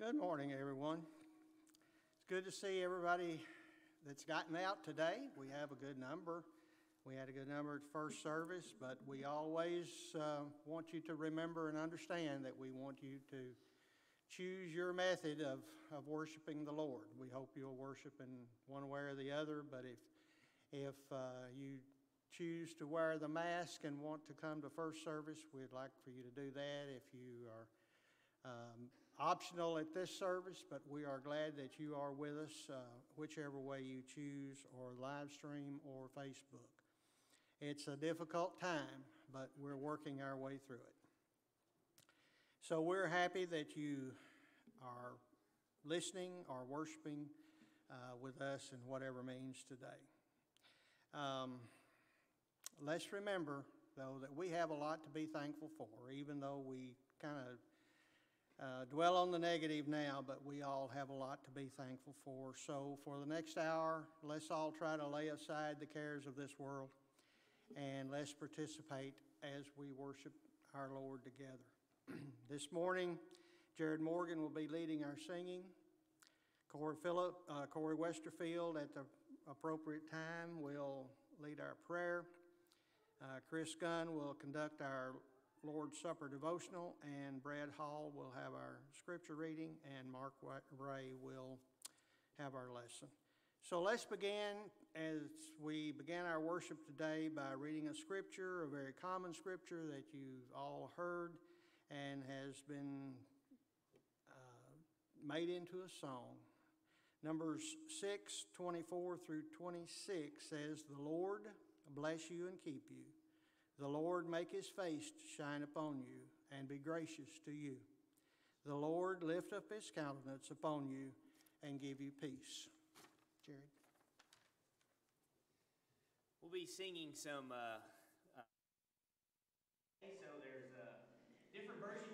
Good morning, everyone. It's good to see everybody that's gotten out today. We have a good number. We had a good number at first service, but we always uh, want you to remember and understand that we want you to choose your method of, of worshiping the Lord. We hope you'll worship in one way or the other, but if, if uh, you choose to wear the mask and want to come to first service, we'd like for you to do that. If you are um, optional at this service, but we are glad that you are with us, uh, whichever way you choose, or live stream or Facebook. It's a difficult time, but we're working our way through it. So we're happy that you are listening or worshiping uh, with us in whatever means today. Um, let's remember, though, that we have a lot to be thankful for, even though we kind of uh, dwell on the negative now, but we all have a lot to be thankful for. So, for the next hour, let's all try to lay aside the cares of this world and let's participate as we worship our Lord together. this morning, Jared Morgan will be leading our singing. Corey Phillip, uh, Corey Westerfield, at the appropriate time, will lead our prayer. Uh, Chris Gunn will conduct our Lord's Supper devotional, and Brad Hall will have our scripture reading, and Mark Ray will have our lesson. So let's begin as we began our worship today by reading a scripture, a very common scripture that you've all heard and has been uh, made into a song. Numbers 6 24 through 26 says, The Lord bless you and keep you. The Lord make his face to shine upon you and be gracious to you. The Lord lift up his countenance upon you and give you peace. Jared. We'll be singing some. Uh, uh, so there's uh, different versions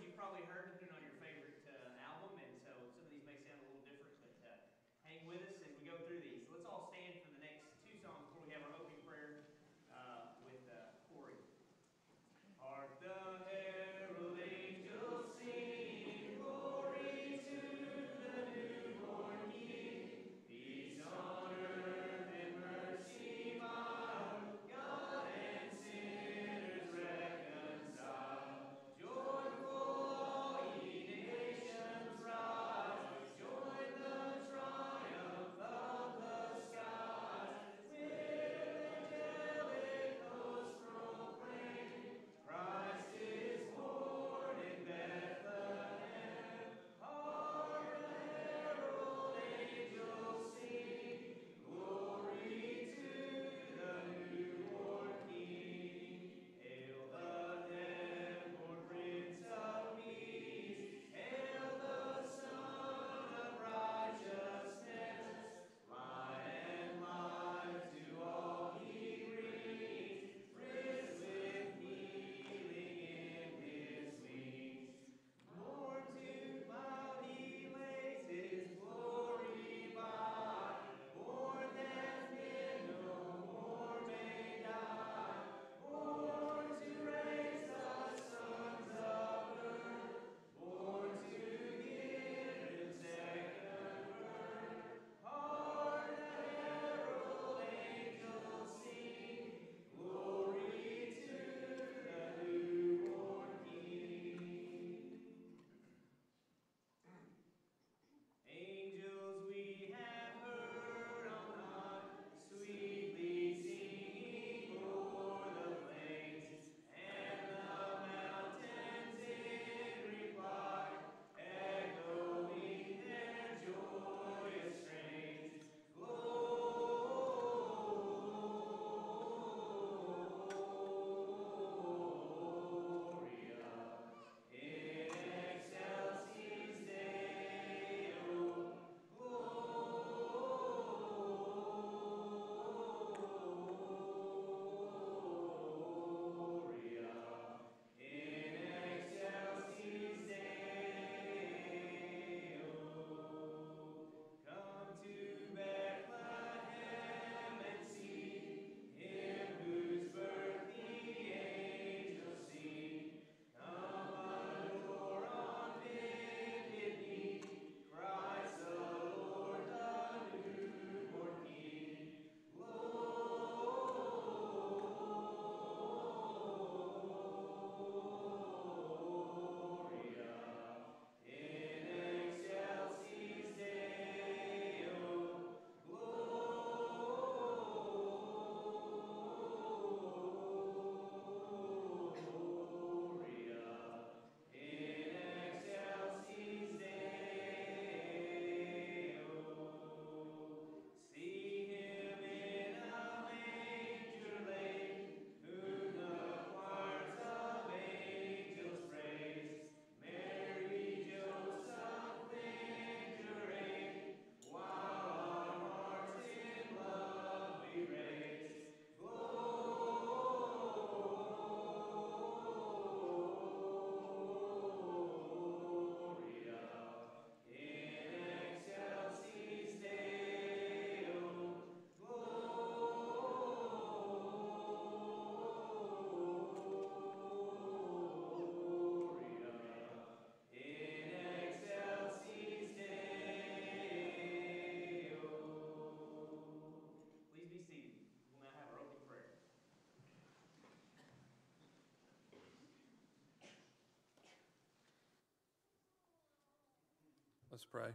Let's pray.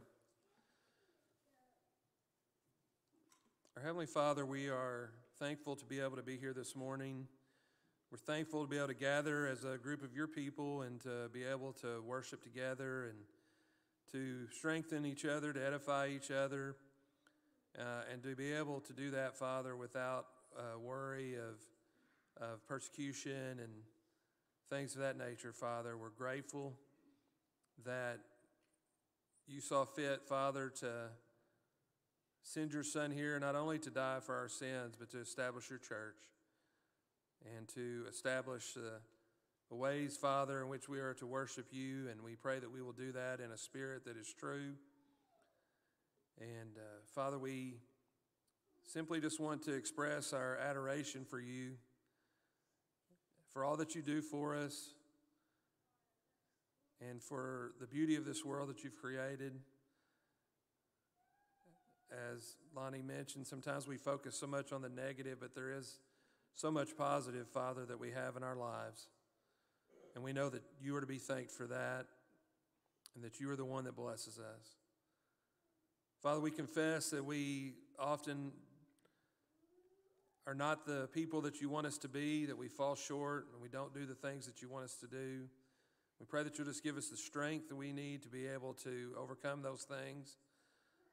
Our Heavenly Father, we are thankful to be able to be here this morning. We're thankful to be able to gather as a group of your people and to be able to worship together and to strengthen each other, to edify each other, uh, and to be able to do that, Father, without uh, worry of, of persecution and things of that nature, Father. We're grateful that you saw fit, Father, to send your Son here not only to die for our sins, but to establish your church and to establish the, the ways, Father, in which we are to worship you. And we pray that we will do that in a spirit that is true. And uh, Father, we simply just want to express our adoration for you, for all that you do for us, and for the beauty of this world that you've created. As Lonnie mentioned, sometimes we focus so much on the negative, but there is so much positive, Father, that we have in our lives. And we know that you are to be thanked for that and that you are the one that blesses us. Father, we confess that we often are not the people that you want us to be, that we fall short and we don't do the things that you want us to do. We pray that you'll just give us the strength that we need to be able to overcome those things,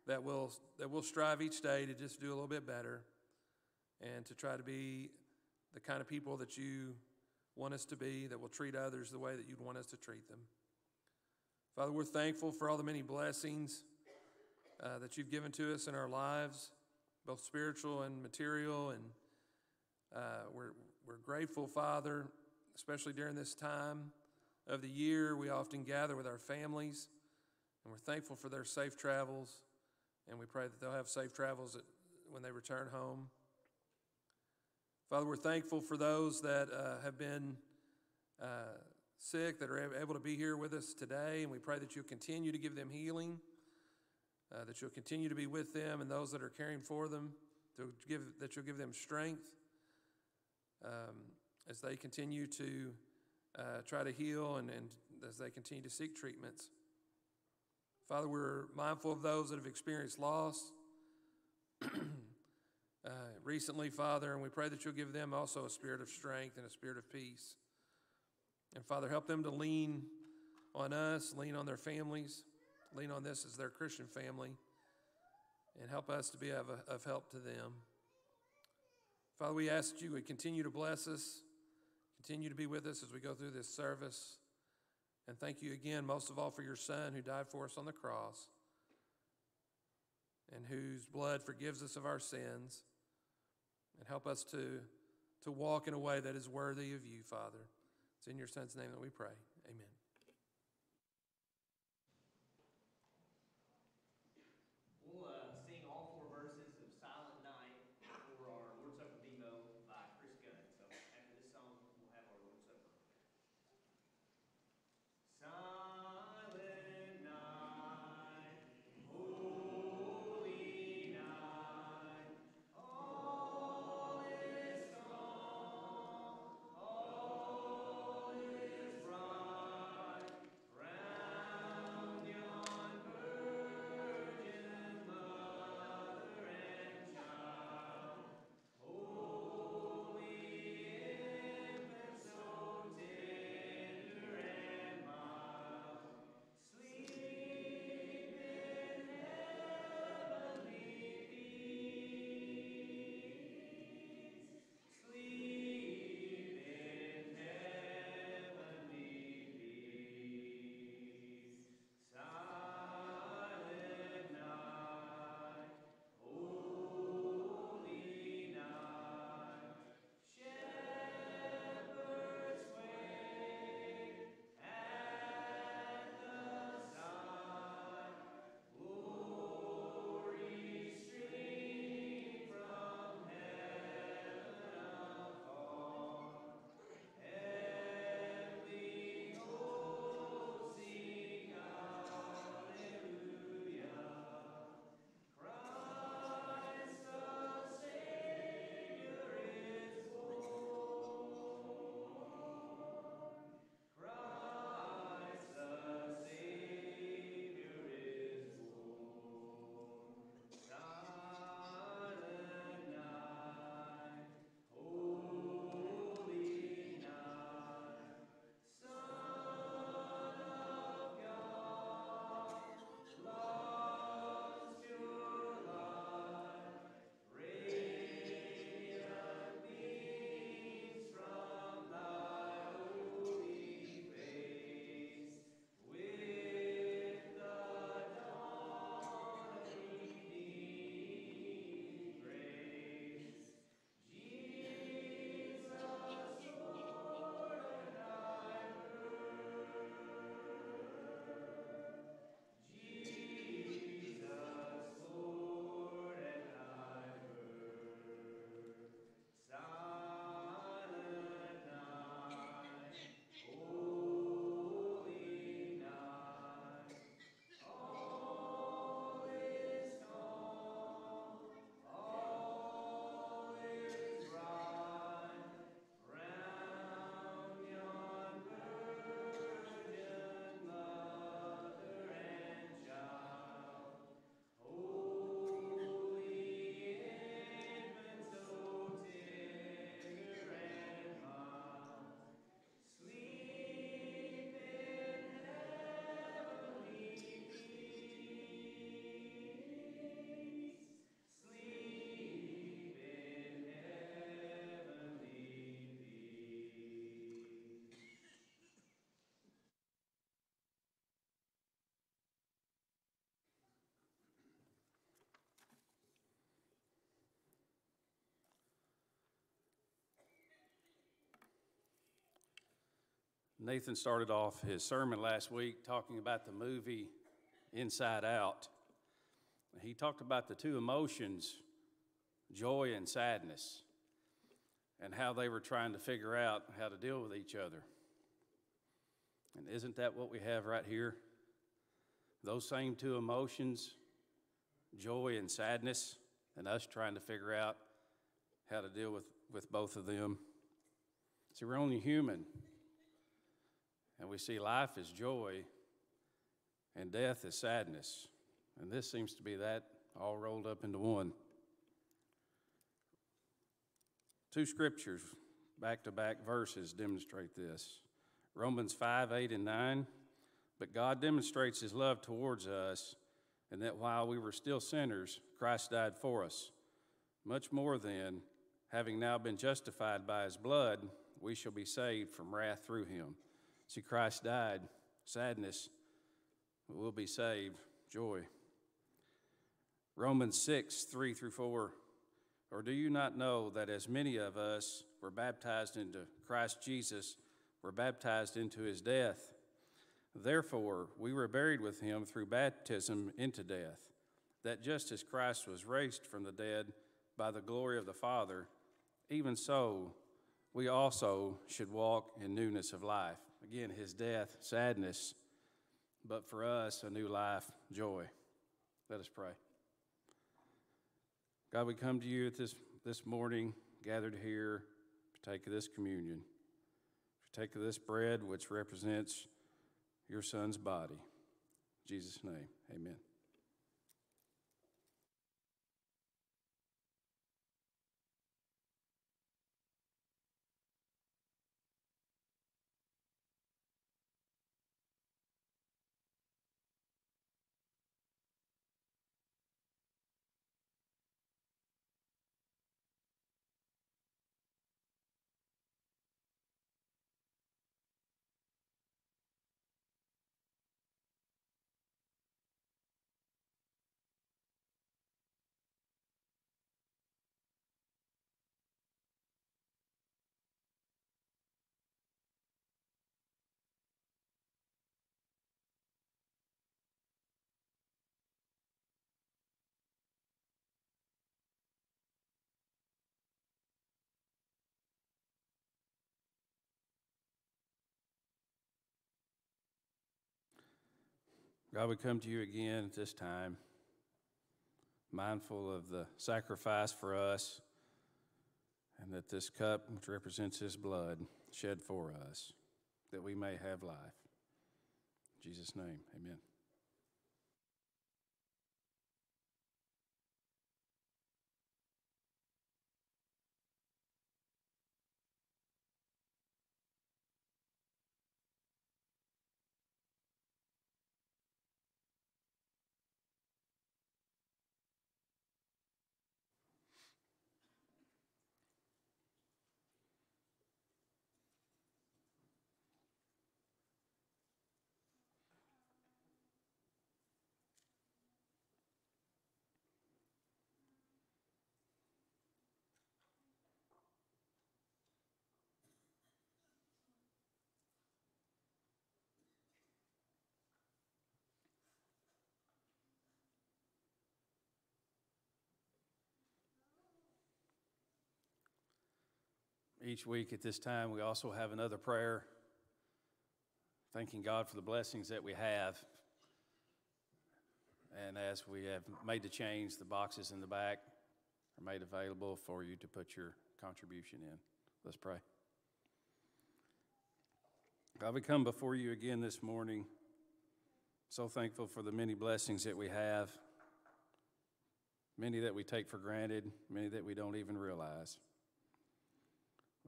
that we'll, that we'll strive each day to just do a little bit better and to try to be the kind of people that you want us to be, that will treat others the way that you'd want us to treat them. Father, we're thankful for all the many blessings uh, that you've given to us in our lives, both spiritual and material. And uh, we're, we're grateful, Father, especially during this time of the year. We often gather with our families, and we're thankful for their safe travels. And we pray that they'll have safe travels when they return home. Father, we're thankful for those that uh, have been uh, sick, that are able to be here with us today, and we pray that you'll continue to give them healing, uh, that you'll continue to be with them and those that are caring for them, to give, that you'll give them strength um, as they continue to uh, try to heal and, and as they continue to seek treatments. Father, we're mindful of those that have experienced loss. uh, recently, Father, and we pray that you'll give them also a spirit of strength and a spirit of peace. And Father, help them to lean on us, lean on their families, lean on this as their Christian family, and help us to be of, of help to them. Father, we ask that you would continue to bless us, continue to be with us as we go through this service. And thank you again, most of all, for your Son who died for us on the cross and whose blood forgives us of our sins and help us to, to walk in a way that is worthy of you, Father. It's in your Son's name that we pray. Amen. Nathan started off his sermon last week talking about the movie Inside Out. He talked about the two emotions, joy and sadness, and how they were trying to figure out how to deal with each other. And isn't that what we have right here? Those same two emotions, joy and sadness, and us trying to figure out how to deal with, with both of them. See, we're only human. And we see life as joy and death as sadness. And this seems to be that all rolled up into one. Two scriptures, back to back verses, demonstrate this Romans 5 8 and 9. But God demonstrates his love towards us, and that while we were still sinners, Christ died for us. Much more then, having now been justified by his blood, we shall be saved from wrath through him. See, Christ died, sadness, but we'll be saved, joy. Romans 6, 3 through 4. Or do you not know that as many of us were baptized into Christ Jesus, were baptized into his death? Therefore, we were buried with him through baptism into death, that just as Christ was raised from the dead by the glory of the Father, even so we also should walk in newness of life. Again, his death, sadness, but for us, a new life, joy. Let us pray. God, we come to you at this, this morning, gathered here, to take of this communion, to take of this bread, which represents your Son's body. In Jesus' name, amen. God, we come to you again at this time, mindful of the sacrifice for us, and that this cup, which represents his blood, shed for us, that we may have life. In Jesus' name, amen. Each week at this time, we also have another prayer, thanking God for the blessings that we have. And as we have made the change, the boxes in the back are made available for you to put your contribution in. Let's pray. God, we come before you again this morning, so thankful for the many blessings that we have, many that we take for granted, many that we don't even realize.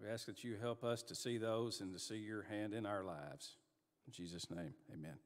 We ask that you help us to see those and to see your hand in our lives. In Jesus' name, amen.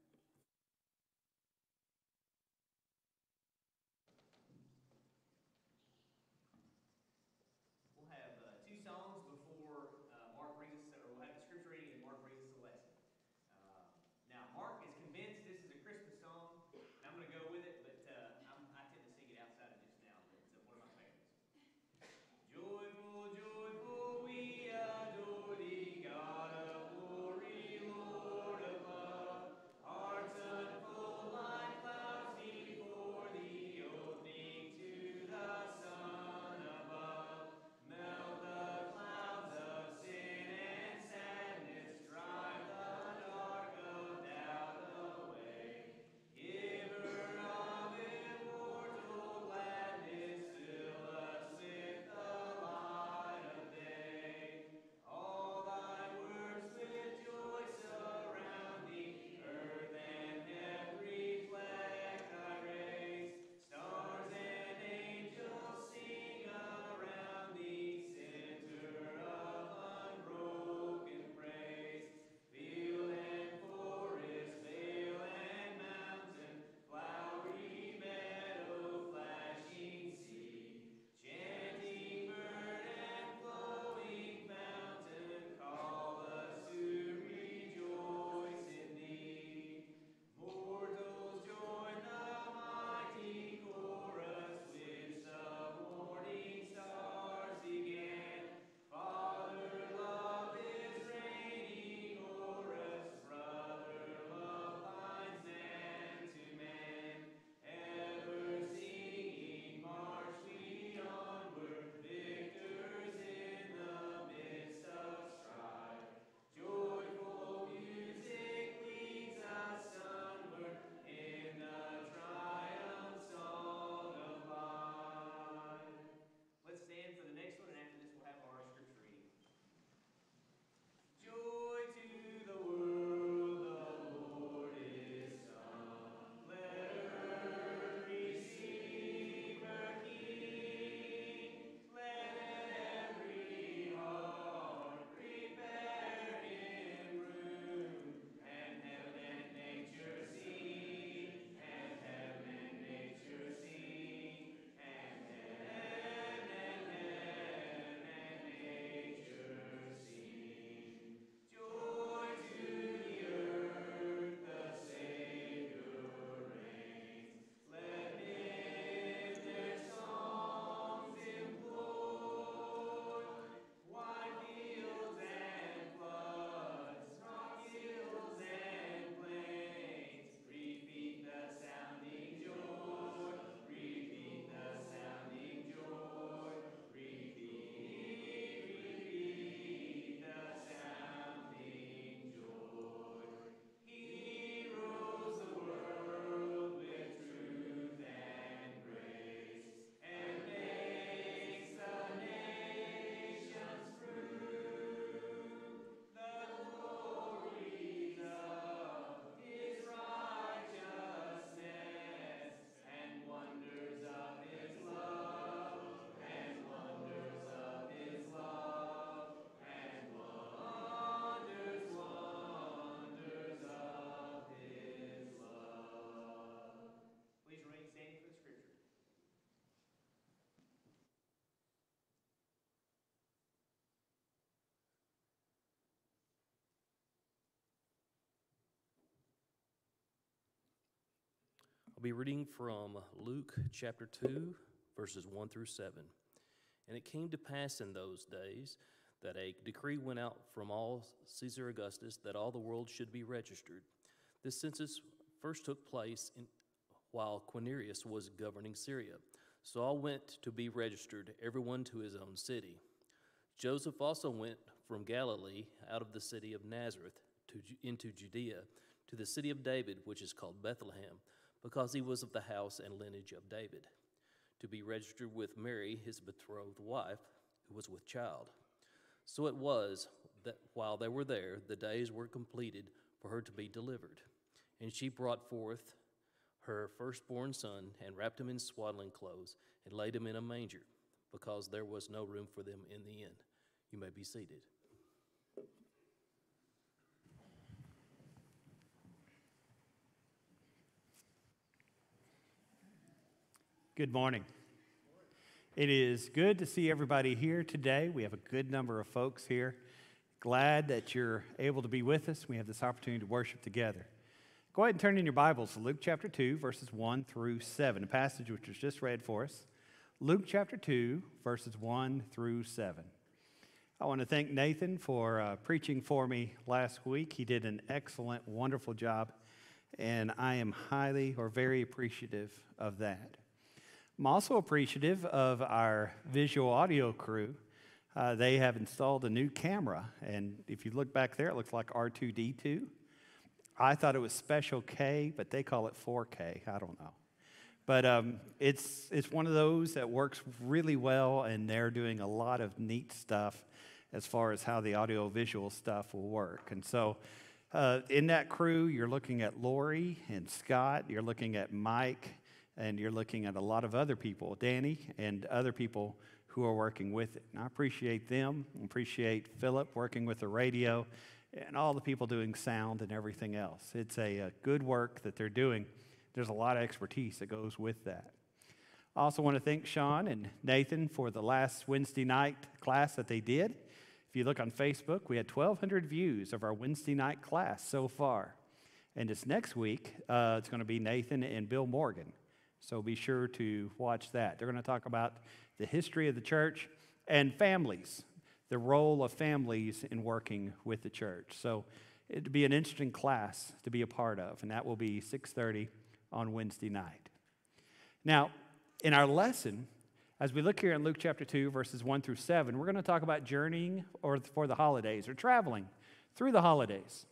Be reading from Luke chapter 2, verses 1 through 7. And it came to pass in those days that a decree went out from all Caesar Augustus that all the world should be registered. This census first took place in, while Quirinius was governing Syria. So all went to be registered, everyone to his own city. Joseph also went from Galilee out of the city of Nazareth to, into Judea to the city of David, which is called Bethlehem, because he was of the house and lineage of David, to be registered with Mary, his betrothed wife, who was with child. So it was that while they were there, the days were completed for her to be delivered. And she brought forth her firstborn son and wrapped him in swaddling clothes and laid him in a manger, because there was no room for them in the inn. You may be seated. Good morning. It is good to see everybody here today. We have a good number of folks here. Glad that you're able to be with us. We have this opportunity to worship together. Go ahead and turn in your Bibles to Luke chapter 2, verses 1 through 7, a passage which was just read for us. Luke chapter 2, verses 1 through 7. I want to thank Nathan for uh, preaching for me last week. He did an excellent, wonderful job, and I am highly or very appreciative of that. I'm also appreciative of our visual audio crew. Uh, they have installed a new camera, and if you look back there, it looks like R2D2. I thought it was Special K, but they call it 4K. I don't know. But um, it's, it's one of those that works really well, and they're doing a lot of neat stuff as far as how the audio visual stuff will work. And so, uh, in that crew, you're looking at Lori and Scott, you're looking at Mike and you're looking at a lot of other people, Danny and other people who are working with it. And I appreciate them, appreciate Philip working with the radio, and all the people doing sound and everything else. It's a, a good work that they're doing. There's a lot of expertise that goes with that. I also want to thank Sean and Nathan for the last Wednesday night class that they did. If you look on Facebook, we had 1,200 views of our Wednesday night class so far. And this next week, uh, it's going to be Nathan and Bill Morgan. So be sure to watch that. They're going to talk about the history of the church and families, the role of families in working with the church. So it'd be an interesting class to be a part of, and that will be 6:30 on Wednesday night. Now, in our lesson, as we look here in Luke chapter 2, verses 1 through 7, we're going to talk about journeying or for the holidays or traveling through the holidays.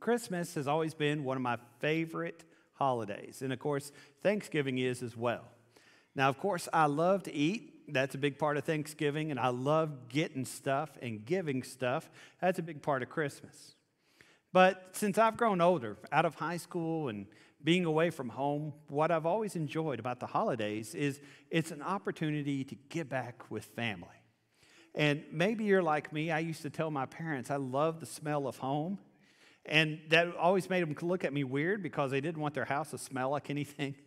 Christmas has always been one of my favorite holidays. And of course, Thanksgiving is as well. Now, of course, I love to eat. That's a big part of Thanksgiving. And I love getting stuff and giving stuff. That's a big part of Christmas. But since I've grown older, out of high school and being away from home, what I've always enjoyed about the holidays is it's an opportunity to get back with family. And maybe you're like me. I used to tell my parents I love the smell of home. And that always made them look at me weird because they didn't want their house to smell like anything.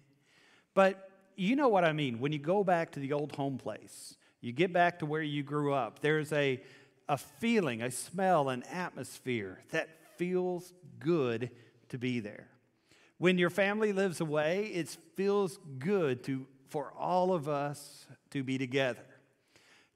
But you know what I mean. When you go back to the old home place, you get back to where you grew up, there's a, a feeling, a smell, an atmosphere that feels good to be there. When your family lives away, it feels good to, for all of us to be together.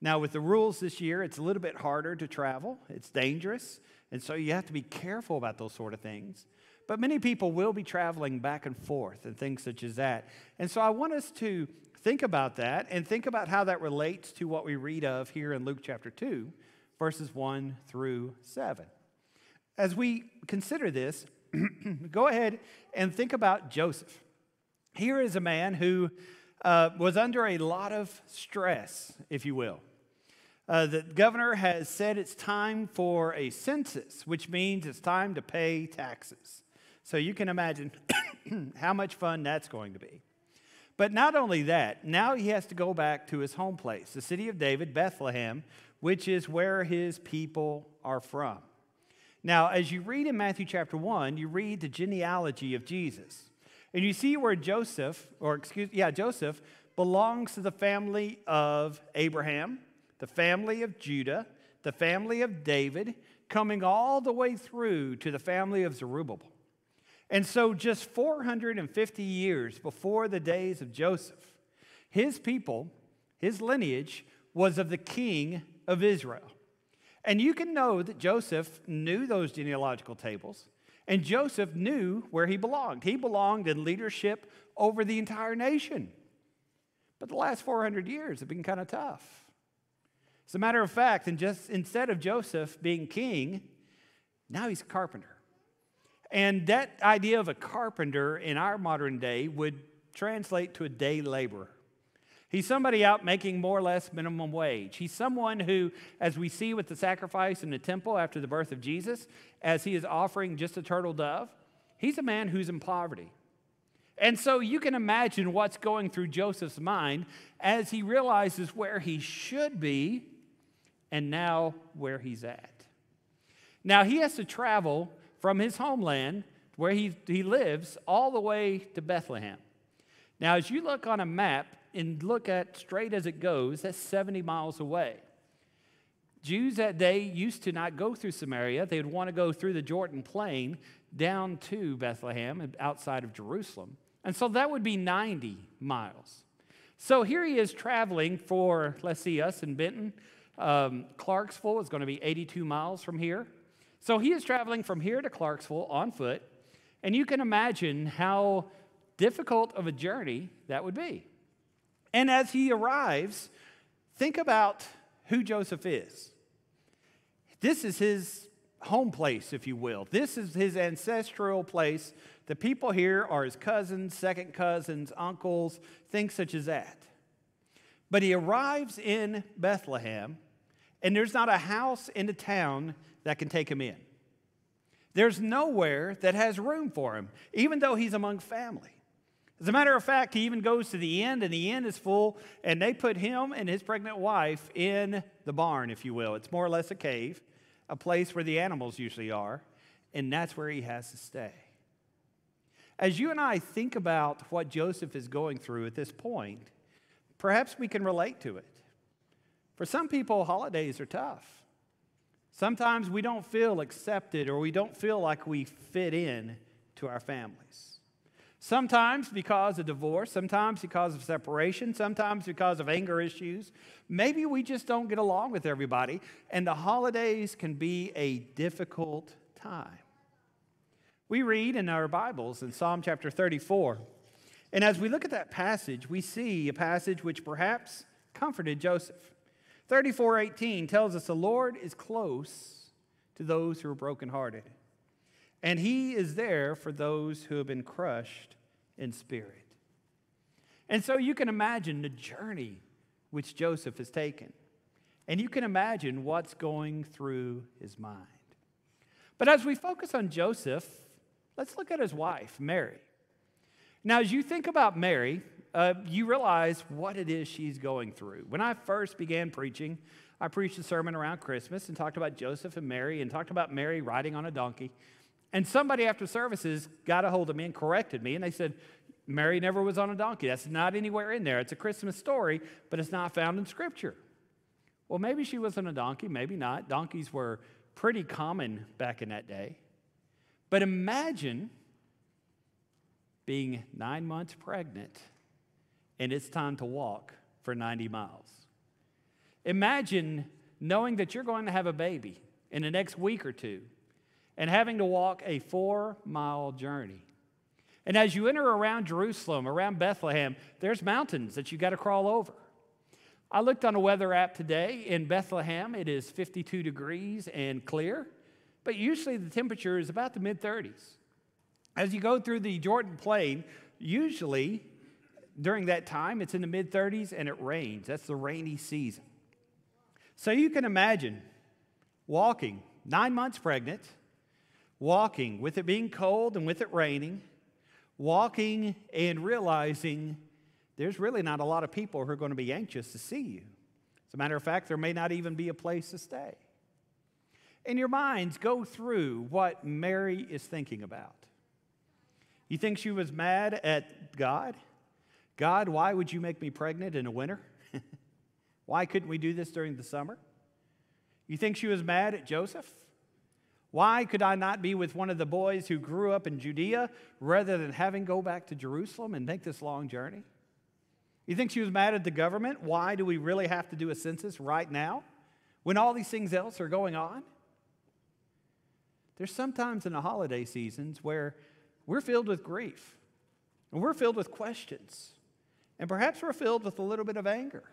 Now, with the rules this year, it's a little bit harder to travel, it's dangerous. And so you have to be careful about those sort of things. But many people will be traveling back and forth and things such as that. And so I want us to think about that and think about how that relates to what we read of here in Luke chapter 2, verses 1 through 7. As we consider this, go ahead and think about Joseph. Here is a man who uh, was under a lot of stress, if you will uh, the governor has said it's time for a census, which means it's time to pay taxes. So you can imagine how much fun that's going to be. But not only that, now he has to go back to his home place, the city of David, Bethlehem, which is where his people are from. Now, as you read in Matthew chapter 1, you read the genealogy of Jesus. And you see where Joseph, or excuse, yeah, Joseph belongs to the family of Abraham, the family of Judah, the family of David, coming all the way through to the family of Zerubbabel. And so, just 450 years before the days of Joseph, his people, his lineage, was of the king of Israel. And you can know that Joseph knew those genealogical tables, and Joseph knew where he belonged. He belonged in leadership over the entire nation. But the last 400 years have been kind of tough. As a matter of fact, and just instead of Joseph being king, now he's a carpenter. And that idea of a carpenter in our modern day would translate to a day laborer. He's somebody out making more or less minimum wage. He's someone who, as we see with the sacrifice in the temple after the birth of Jesus, as he is offering just a turtle dove, he's a man who's in poverty. And so you can imagine what's going through Joseph's mind as he realizes where he should be and now where he's at. Now he has to travel from his homeland, where he, he lives, all the way to Bethlehem. Now, as you look on a map and look at straight as it goes, that's 70 miles away. Jews that day used to not go through Samaria. They would want to go through the Jordan Plain down to Bethlehem outside of Jerusalem. And so that would be 90 miles. So here he is traveling for, let's see, us in Benton. Um, Clarksville is going to be 82 miles from here. So he is traveling from here to Clarksville on foot, and you can imagine how difficult of a journey that would be. And as he arrives, think about who Joseph is. This is his home place, if you will. This is his ancestral place. The people here are his cousins, second cousins, uncles, things such as that. But he arrives in Bethlehem, and there's not a house in the town that can take him in. There's nowhere that has room for him, even though he's among family. As a matter of fact, he even goes to the inn, and the inn is full, and they put him and his pregnant wife in the barn, if you will. It's more or less a cave, a place where the animals usually are, and that's where he has to stay. As you and I think about what Joseph is going through at this point, perhaps we can relate to it. For some people, holidays are tough. Sometimes we don't feel accepted or we don't feel like we fit in to our families. Sometimes because of divorce, sometimes because of separation, sometimes because of anger issues. Maybe we just don't get along with everybody, and the holidays can be a difficult time. We read in our Bibles in Psalm chapter 34, and as we look at that passage, we see a passage which perhaps comforted Joseph. 34:18 tells us the Lord is close to those who are brokenhearted, and he is there for those who have been crushed in spirit. And so you can imagine the journey which Joseph has taken. And you can imagine what's going through his mind. But as we focus on Joseph, let's look at his wife, Mary. Now, as you think about Mary, uh, you realize what it is she's going through. When I first began preaching, I preached a sermon around Christmas and talked about Joseph and Mary and talked about Mary riding on a donkey. And somebody after services got a hold of me and corrected me, and they said, Mary never was on a donkey. That's not anywhere in there. It's a Christmas story, but it's not found in Scripture. Well, maybe she was on a donkey, maybe not. Donkeys were pretty common back in that day. But imagine being nine months pregnant and it's time to walk for 90 miles. Imagine knowing that you're going to have a baby in the next week or two and having to walk a four mile journey. And as you enter around Jerusalem, around Bethlehem, there's mountains that you got to crawl over. I looked on a weather app today. In Bethlehem, it is 52 degrees and clear, but usually the temperature is about the mid 30s. As you go through the Jordan Plain, usually during that time, it's in the mid 30s and it rains. That's the rainy season. So you can imagine walking, nine months pregnant, walking with it being cold and with it raining, walking and realizing there's really not a lot of people who are going to be anxious to see you. As a matter of fact, there may not even be a place to stay. In your minds, go through what Mary is thinking about. You think she was mad at God? God, why would you make me pregnant in the winter? why couldn't we do this during the summer? You think she was mad at Joseph? Why could I not be with one of the boys who grew up in Judea rather than having go back to Jerusalem and make this long journey? You think she was mad at the government? Why do we really have to do a census right now when all these things else are going on? There's sometimes in the holiday seasons where we're filled with grief and we're filled with questions and perhaps we're filled with a little bit of anger.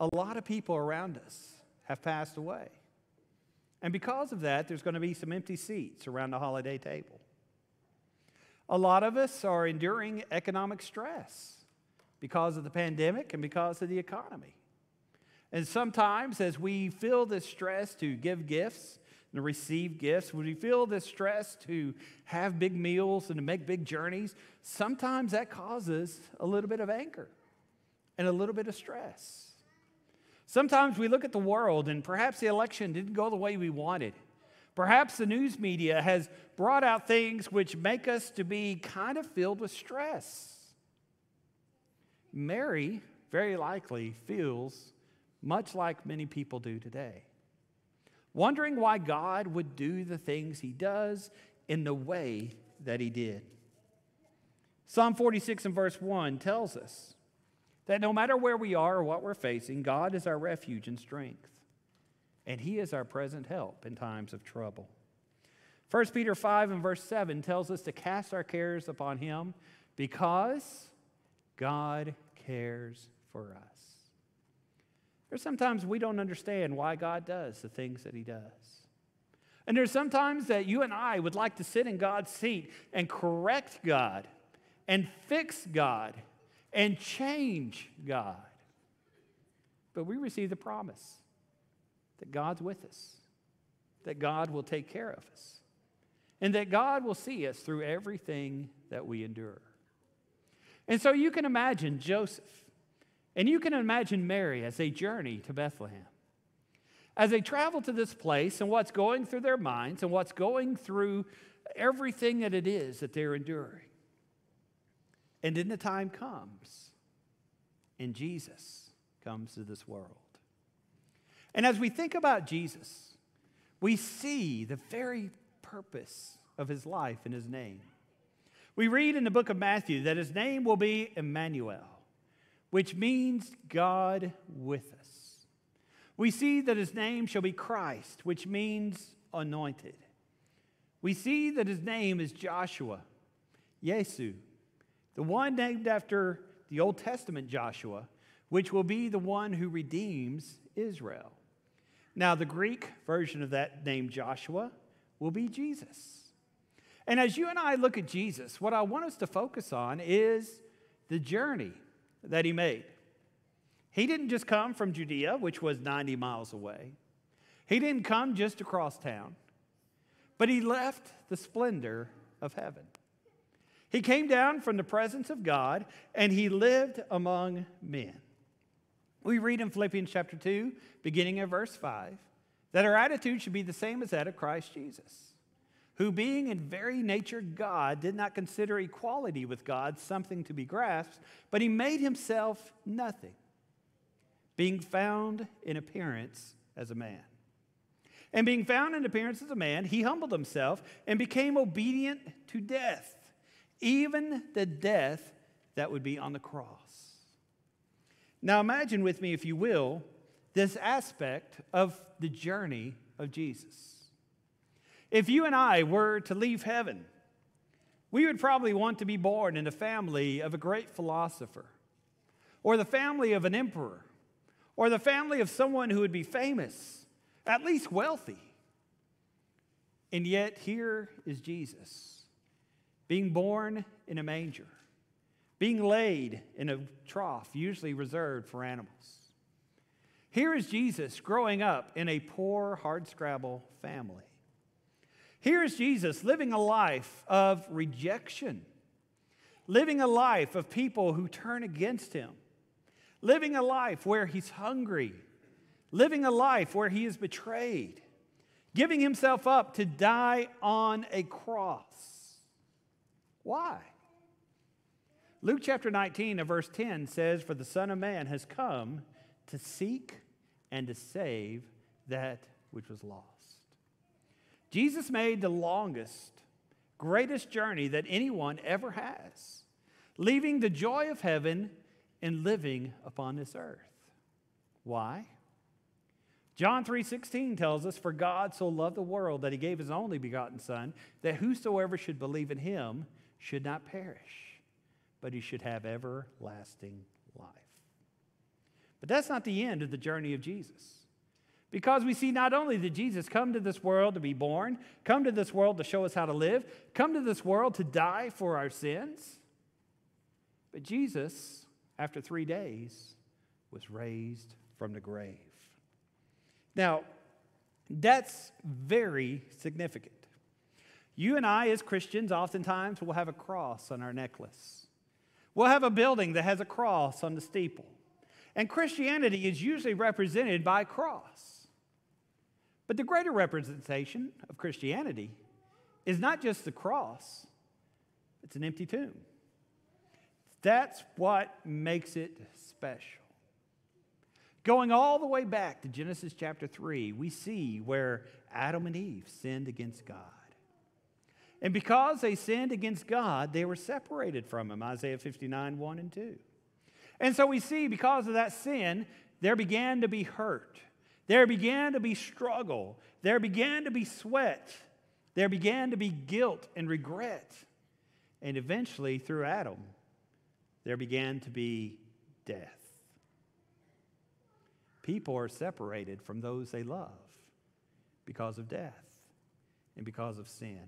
A lot of people around us have passed away. And because of that, there's going to be some empty seats around the holiday table. A lot of us are enduring economic stress because of the pandemic and because of the economy. And sometimes, as we feel this stress to give gifts to receive gifts, when we feel the stress to have big meals and to make big journeys, sometimes that causes a little bit of anger and a little bit of stress. Sometimes we look at the world and perhaps the election didn't go the way we wanted. Perhaps the news media has brought out things which make us to be kind of filled with stress. Mary very likely feels much like many people do today, wondering why God would do the things he does in the way that he did. Psalm 46 and verse 1 tells us that no matter where we are or what we're facing, God is our refuge and strength, and he is our present help in times of trouble. 1 Peter 5 and verse 7 tells us to cast our cares upon him because God cares for us. There's sometimes we don't understand why God does the things that He does. And there's sometimes that you and I would like to sit in God's seat and correct God and fix God and change God. But we receive the promise that God's with us, that God will take care of us, and that God will see us through everything that we endure. And so you can imagine Joseph and you can imagine Mary as they journey to Bethlehem. As they travel to this place and what's going through their minds and what's going through everything that it is that they're enduring. And then the time comes, and Jesus comes to this world. And as we think about Jesus, we see the very purpose of his life and his name. We read in the book of Matthew that his name will be Emmanuel, which means God with us. We see that his name shall be Christ, which means anointed. We see that his name is Joshua, Yeshua, the one named after the Old Testament Joshua, which will be the one who redeems Israel. Now, the Greek version of that name, Joshua, will be Jesus. And as you and I look at Jesus, what I want us to focus on is the journey that he made. He didn't just come from Judea, which was 90 miles away, he didn't come just across town, but he left the splendor of heaven. He came down from the presence of God and he lived among men. We read in Philippians chapter 2, beginning at verse 5, that our attitude should be the same as that of Christ Jesus who, being in very nature God, did not consider equality with God something to be grasped, but he made himself nothing, being found in appearance as a man. And being found in appearance as a man, he humbled himself and became obedient to death, even the death that would be on the cross. Now, imagine with me, if you will, this aspect of the journey of Jesus. If you and I were to leave heaven, we would probably want to be born in the family of a great philosopher, or the family of an emperor, or the family of someone who would be famous, at least wealthy. And yet, here is Jesus, being born in a manger, being laid in a trough, usually reserved for animals. Here is Jesus growing up in a poor, hardscrabble family. Here's Jesus living a life of rejection, living a life of people who turn against him, living a life where he's hungry, living a life where he is betrayed, giving himself up to die on a cross. Why? Luke chapter 19 and verse 10 says, For the Son of Man has come to seek and to save that which was lost. Jesus made the longest, greatest journey that anyone ever has, leaving the joy of heaven and living upon this earth. Why? John 3:16 tells us for God so loved the world that he gave his only begotten son that whosoever should believe in him should not perish but he should have everlasting life. But that's not the end of the journey of Jesus. Because we see not only did Jesus come to this world to be born, come to this world to show us how to live, come to this world to die for our sins, but Jesus, after three days, was raised from the grave. Now, that's very significant. You and I, as Christians, oftentimes will have a cross on our necklace. We'll have a building that has a cross on the steeple. And Christianity is usually represented by a cross. But the greater representation of Christianity is not just the cross, it's an empty tomb. That's what makes it special. Going all the way back to Genesis chapter 3, we see where Adam and Eve sinned against God. And because they sinned against God, they were separated from Him, Isaiah 59, 1 and 2. And so we see because of that sin, there began to be hurt. There began to be struggle. There began to be sweat. There began to be guilt and regret. And eventually, through Adam, there began to be death. People are separated from those they love because of death and because of sin.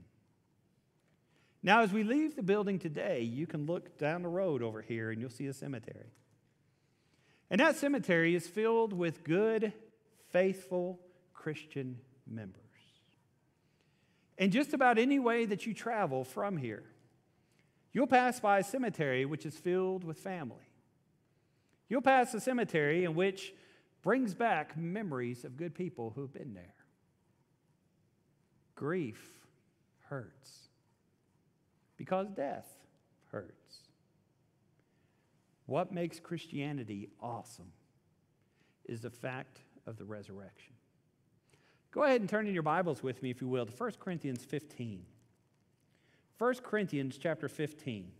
Now, as we leave the building today, you can look down the road over here and you'll see a cemetery. And that cemetery is filled with good, faithful Christian members. And just about any way that you travel from here, you'll pass by a cemetery which is filled with family. You'll pass a cemetery in which brings back memories of good people who've been there. Grief hurts because death hurts. What makes Christianity awesome is the fact of the resurrection. Go ahead and turn in your Bibles with me, if you will, to 1 Corinthians 15. 1 Corinthians chapter 15.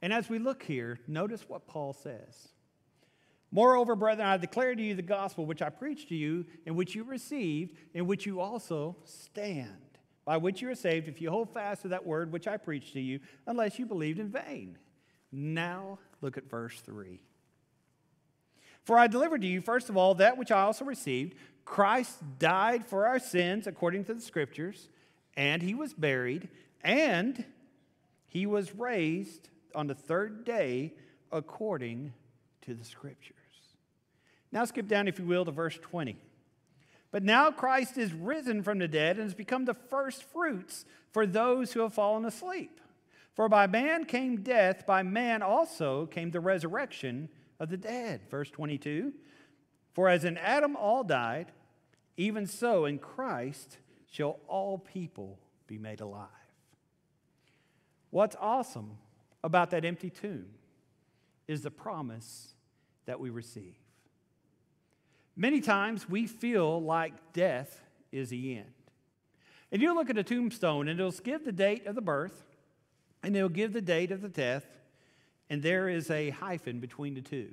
And as we look here, notice what Paul says. Moreover, brethren, I declare to you the gospel which I preached to you, in which you received, in which you also stand by which you are saved, if you hold fast to that word which I preached to you, unless you believed in vain. Now, look at verse 3. For I delivered to you, first of all, that which I also received Christ died for our sins according to the Scriptures, and he was buried, and he was raised on the third day according to the Scriptures. Now, skip down, if you will, to verse 20. But now Christ is risen from the dead and has become the first fruits for those who have fallen asleep. For by man came death, by man also came the resurrection of the dead. Verse 22 For as in Adam all died, even so in Christ shall all people be made alive. What's awesome about that empty tomb is the promise that we receive. Many times we feel like death is the end. And you look at a tombstone and it'll give the date of the birth and it'll give the date of the death, and there is a hyphen between the two.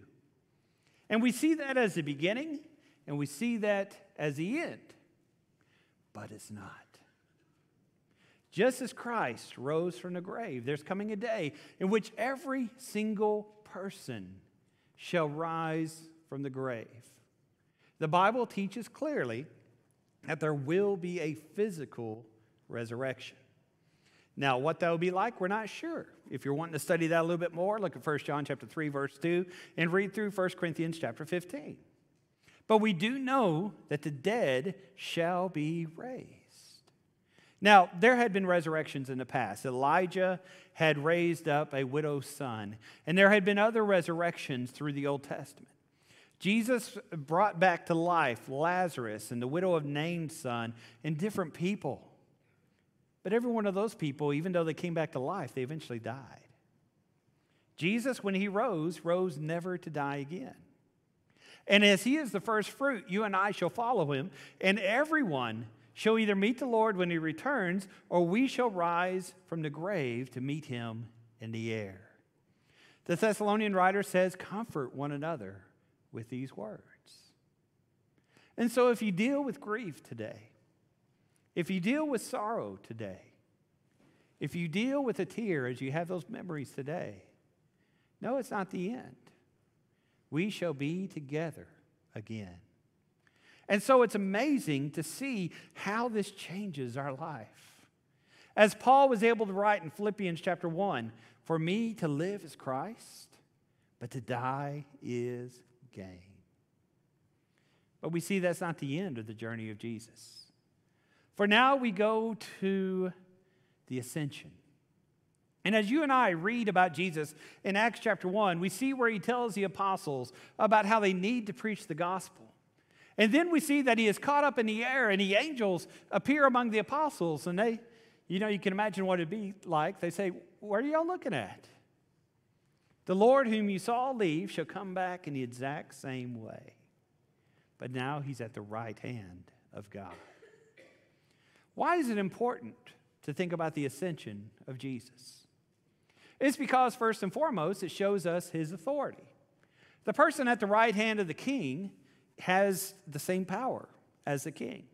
And we see that as the beginning and we see that as the end, but it's not. Just as Christ rose from the grave, there's coming a day in which every single person shall rise from the grave. The Bible teaches clearly that there will be a physical resurrection. Now, what that will be like, we're not sure. If you're wanting to study that a little bit more, look at 1 John chapter 3, verse 2, and read through 1 Corinthians chapter 15. But we do know that the dead shall be raised. Now, there had been resurrections in the past. Elijah had raised up a widow's son, and there had been other resurrections through the Old Testament. Jesus brought back to life Lazarus and the widow of Nain's son and different people. But every one of those people, even though they came back to life, they eventually died. Jesus, when he rose, rose never to die again. And as he is the first fruit, you and I shall follow him, and everyone shall either meet the Lord when he returns, or we shall rise from the grave to meet him in the air. The Thessalonian writer says, Comfort one another with these words. And so, if you deal with grief today, if you deal with sorrow today, if you deal with a tear as you have those memories today, no, it's not the end. We shall be together again. And so it's amazing to see how this changes our life. As Paul was able to write in Philippians chapter 1 For me to live is Christ, but to die is gain. But we see that's not the end of the journey of Jesus. For now we go to the ascension. And as you and I read about Jesus in Acts chapter 1, we see where he tells the apostles about how they need to preach the gospel. And then we see that he is caught up in the air and the angels appear among the apostles. And they, you know, you can imagine what it'd be like. They say, What are y'all looking at? The Lord whom you saw leave shall come back in the exact same way. But now he's at the right hand of God. Why is it important to think about the ascension of Jesus? It's because, first and foremost, it shows us his authority. The person at the right hand of the king has the same power as the king.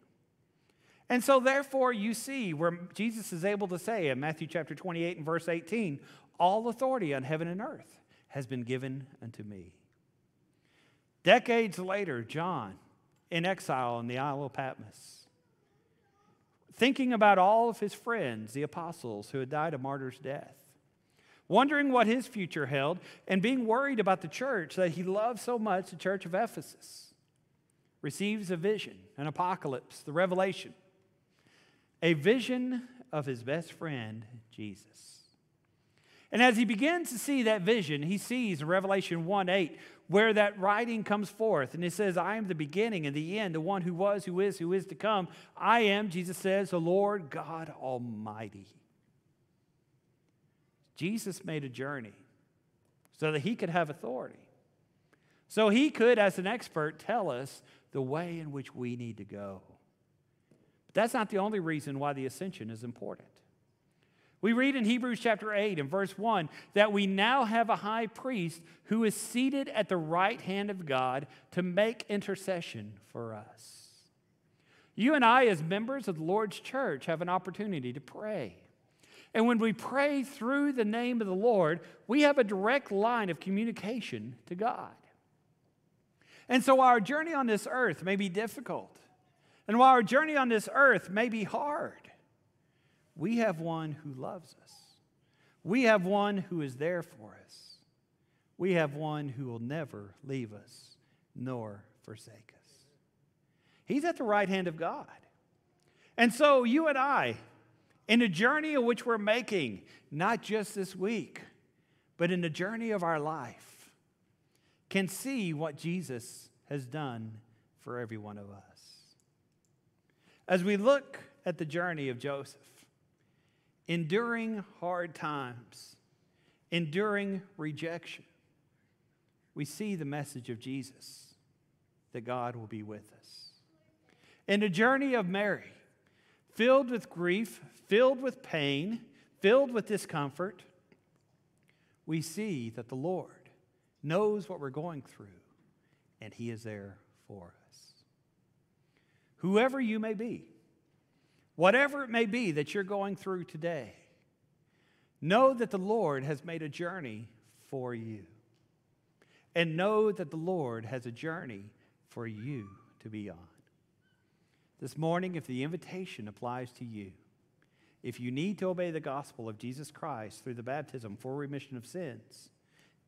And so, therefore, you see where Jesus is able to say in Matthew chapter 28 and verse 18, All authority on heaven and earth has been given unto me. Decades later, John, in exile on the Isle of Patmos, thinking about all of his friends, the apostles who had died a martyr's death, wondering what his future held, and being worried about the church that he loved so much, the church of Ephesus, receives a vision, an apocalypse, the revelation, a vision of his best friend, Jesus. And as he begins to see that vision, he sees in Revelation 1 8, where that writing comes forth. And it says, I am the beginning and the end, the one who was, who is, who is to come. I am, Jesus says, the Lord God Almighty. Jesus made a journey so that he could have authority. So he could, as an expert, tell us the way in which we need to go. But that's not the only reason why the ascension is important. We read in Hebrews chapter 8 and verse 1 that we now have a high priest who is seated at the right hand of God to make intercession for us. You and I, as members of the Lord's church, have an opportunity to pray. And when we pray through the name of the Lord, we have a direct line of communication to God. And so our journey on this earth may be difficult. And while our journey on this earth may be hard, we have one who loves us. We have one who is there for us. We have one who will never leave us nor forsake us. He's at the right hand of God. And so you and I, in a journey of which we're making, not just this week, but in the journey of our life, can see what Jesus has done for every one of us. As we look at the journey of Joseph, enduring hard times, enduring rejection, we see the message of Jesus that God will be with us. In the journey of Mary, filled with grief, filled with pain, filled with discomfort, we see that the Lord knows what we're going through and He is there for us. Whoever you may be, whatever it may be that you're going through today, know that the Lord has made a journey for you. And know that the Lord has a journey for you to be on. This morning, if the invitation applies to you, if you need to obey the gospel of Jesus Christ through the baptism for remission of sins,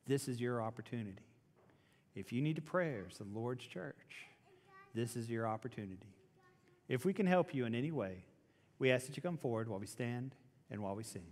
this is your opportunity. If you need to prayers the Lord's church, this is your opportunity. If we can help you in any way, we ask that you come forward while we stand and while we sing.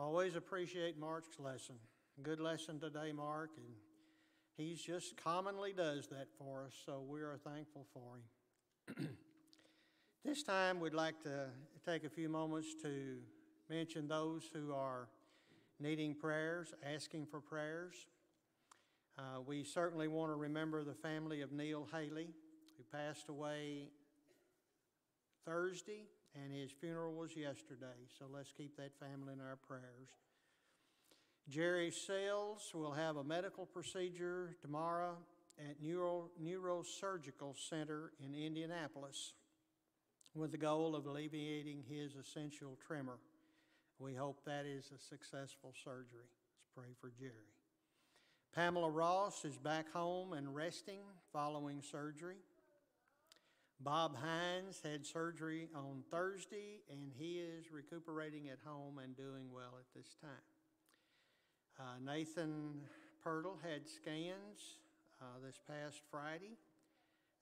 Always appreciate Mark's lesson. Good lesson today, Mark, and he's just commonly does that for us, so we are thankful for him. This time, we'd like to take a few moments to mention those who are needing prayers, asking for prayers. Uh, we certainly want to remember the family of Neil Haley, who passed away Thursday, and his funeral was yesterday. So let's keep that family in our prayers. Jerry Sales will have a medical procedure tomorrow at Neuro, Neurosurgical Center in Indianapolis with the goal of alleviating his essential tremor. We hope that is a successful surgery. Let's pray for Jerry. Pamela Ross is back home and resting following surgery. Bob Hines had surgery on Thursday, and he is recuperating at home and doing well at this time. Uh, Nathan Purtle had scans uh, this past Friday.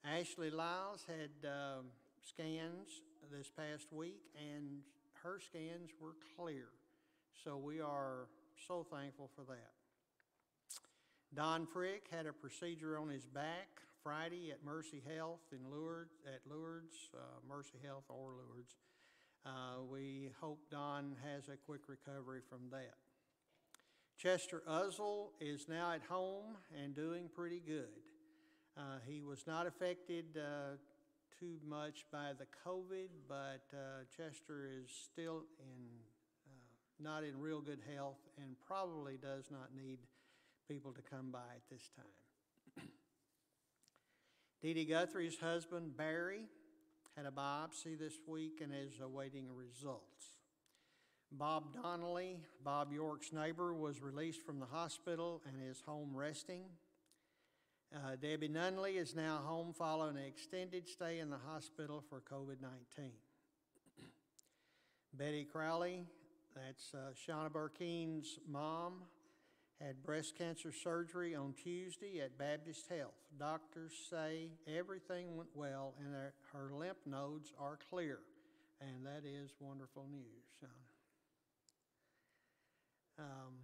Ashley Lyles had um, scans this past week, and her scans were clear. So we are so thankful for that. Don Frick had a procedure on his back Friday at Mercy Health in Lourdes, at Lourdes, uh, Mercy Health or Lourdes. Uh, we hope Don has a quick recovery from that. Chester Uzzle is now at home and doing pretty good. Uh, he was not affected uh, too much by the COVID, but uh, Chester is still in uh, not in real good health and probably does not need people to come by at this time. Dee Dee Guthrie's husband, Barry, had a biopsy this week and is awaiting results. Bob Donnelly, Bob York's neighbor, was released from the hospital and is home resting. Uh, Debbie Nunley is now home following an extended stay in the hospital for COVID 19. Betty Crowley, that's uh, Shauna Burkeen's mom, had breast cancer surgery on Tuesday at Baptist Health. Doctors say everything went well and her, her lymph nodes are clear, and that is wonderful news. Um,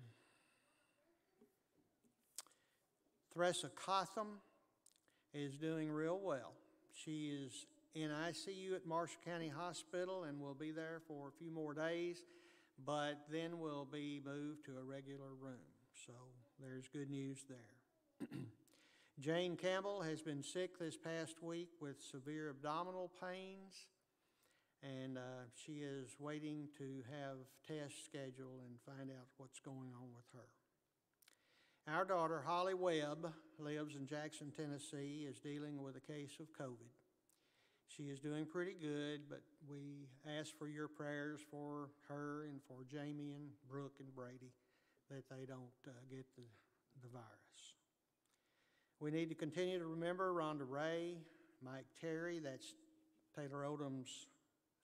Theresa Cotham is doing real well. She is in ICU at Marshall County Hospital and will be there for a few more days, but then will be moved to a regular room. So there's good news there. Jane Campbell has been sick this past week with severe abdominal pains, and uh, she is waiting to have tests scheduled and find out what's going on with her. Our daughter, Holly Webb, lives in Jackson, Tennessee, is dealing with a case of COVID. She is doing pretty good, but we ask for your prayers for her and for Jamie and Brooke and Brady that they don't uh, get the, the virus. We need to continue to remember Rhonda Ray, Mike Terry, that's Taylor Odom's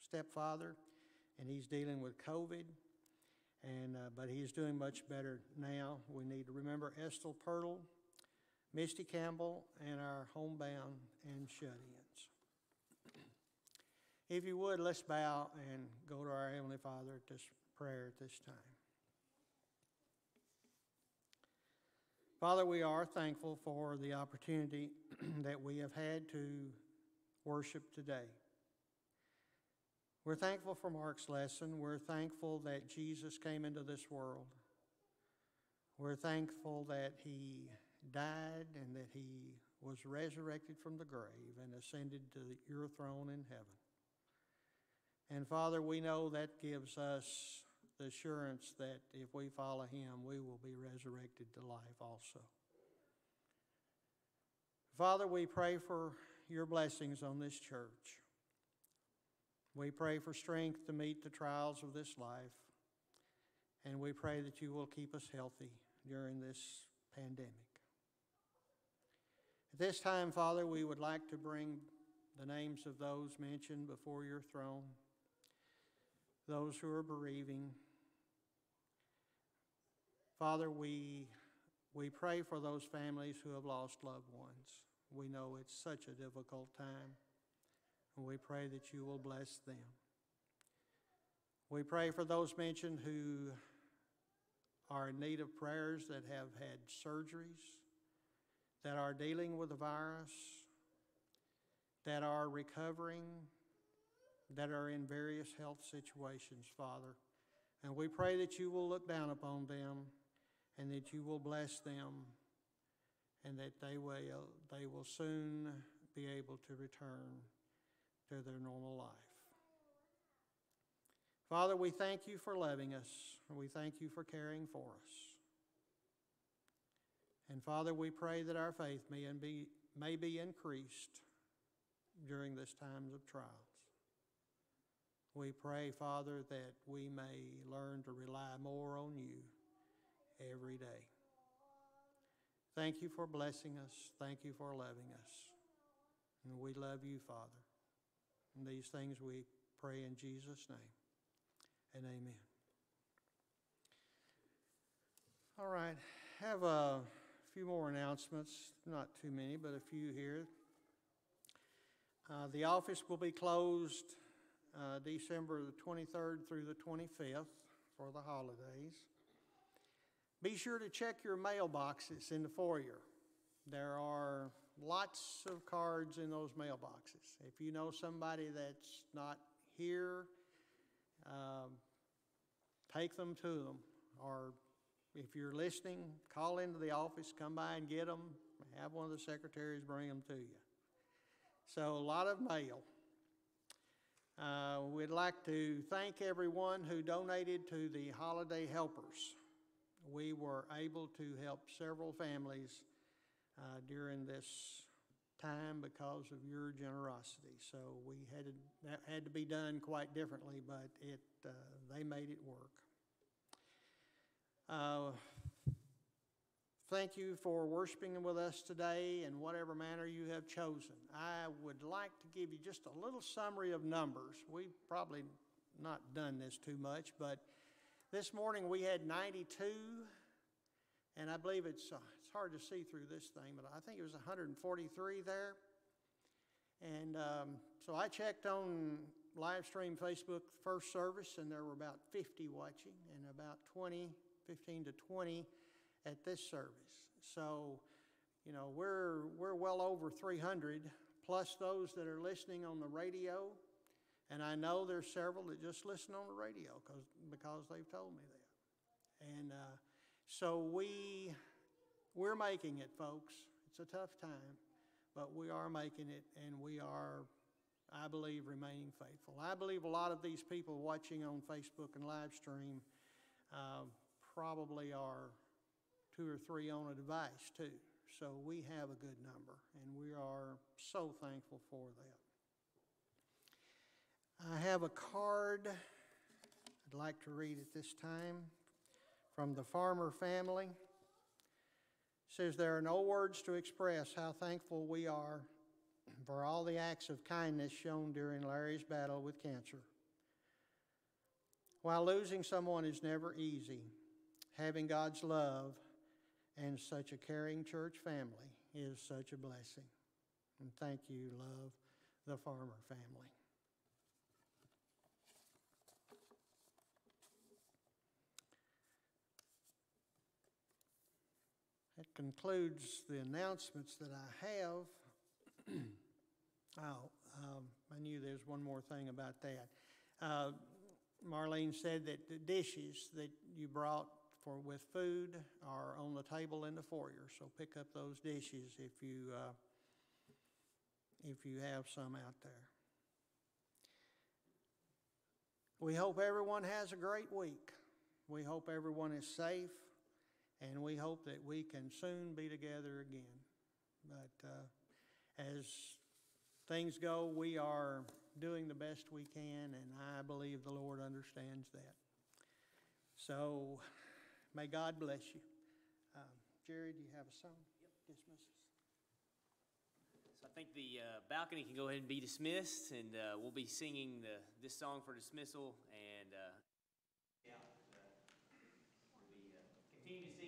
stepfather, and he's dealing with COVID. And, uh, but he's doing much better now. We need to remember Estel Pirtle, Misty Campbell, and our homebound and shut-ins. If you would, let's bow and go to our Heavenly Father at this prayer at this time. Father, we are thankful for the opportunity that we have had to worship today. We're thankful for Mark's lesson. We're thankful that Jesus came into this world. We're thankful that he died and that he was resurrected from the grave and ascended to your throne in heaven. And Father, we know that gives us the assurance that if we follow him, we will be resurrected to life also. Father, we pray for your blessings on this church. We pray for strength to meet the trials of this life. And we pray that you will keep us healthy during this pandemic. At this time, Father, we would like to bring the names of those mentioned before your throne, those who are bereaving. Father, we, we pray for those families who have lost loved ones. We know it's such a difficult time. And we pray that you will bless them. We pray for those mentioned who are in need of prayers that have had surgeries, that are dealing with the virus, that are recovering, that are in various health situations, Father. And we pray that you will look down upon them and that you will bless them and that they will, they will soon be able to return to their normal life. Father, we thank you for loving us, we thank you for caring for us. And Father, we pray that our faith may be, may be increased during this times of trials. We pray, Father, that we may learn to rely more on you every day. Thank you for blessing us. Thank you for loving us. And we love you, Father. And these things we pray in Jesus' name. And amen. All right, have a few more announcements, not too many, but a few here. Uh, The office will be closed uh, December the 23rd through the 25th for the holidays. Be sure to check your mailboxes in the foyer. There are lots of cards in those mailboxes. If you know somebody that's not here, um, take them to them. Or if you're listening, call into the office, come by and get them. Have one of the secretaries bring them to you. So, a lot of mail. Uh, we'd like to thank everyone who donated to the Holiday Helpers. We were able to help several families uh, during this time because of your generosity. So we had to, that had to be done quite differently, but it, uh, they made it work. Uh, Thank you for worshiping with us today in whatever manner you have chosen. I would like to give you just a little summary of numbers. We've probably not done this too much, but this morning we had 92, and I believe it's, uh, it's hard to see through this thing, but I think it was 143 there. And um, so I checked on live stream Facebook first service, and there were about 50 watching, and about 20, 15 to 20 at this service. So, you know, we're, we're well over 300, plus those that are listening on the radio. And I know there's several that just listen on the radio because, because they've told me that. And uh, so we, we're making it, folks. It's a tough time, but we are making it, and we are, I believe, remaining faithful. I believe a lot of these people watching on Facebook and live stream uh, probably are two or three on a device too. So we have a good number, and we are so thankful for that. I have a card I'd like to read at this time from the Farmer family. It says, There are no words to express how thankful we are for all the acts of kindness shown during Larry's battle with cancer. While losing someone is never easy, having God's love and such a caring church family is such a blessing. And thank you, love, the Farmer family. Concludes the announcements that I have. oh, um, I knew there was one more thing about that. Uh, Marlene said that the dishes that you brought for with food are on the table in the foyer. So pick up those dishes if you uh, if you have some out there. We hope everyone has a great week. We hope everyone is safe, and we hope that we can soon be together again. But uh, as things go, we are doing the best we can, and I believe the Lord understands that. So may God bless you. Um, Jerry, do you have a song? Yep. Dismiss us. So I think the uh, balcony can go ahead and be dismissed, and uh, we'll be singing the, this song for dismissal. And uh, yeah, uh, we'll be uh, continuing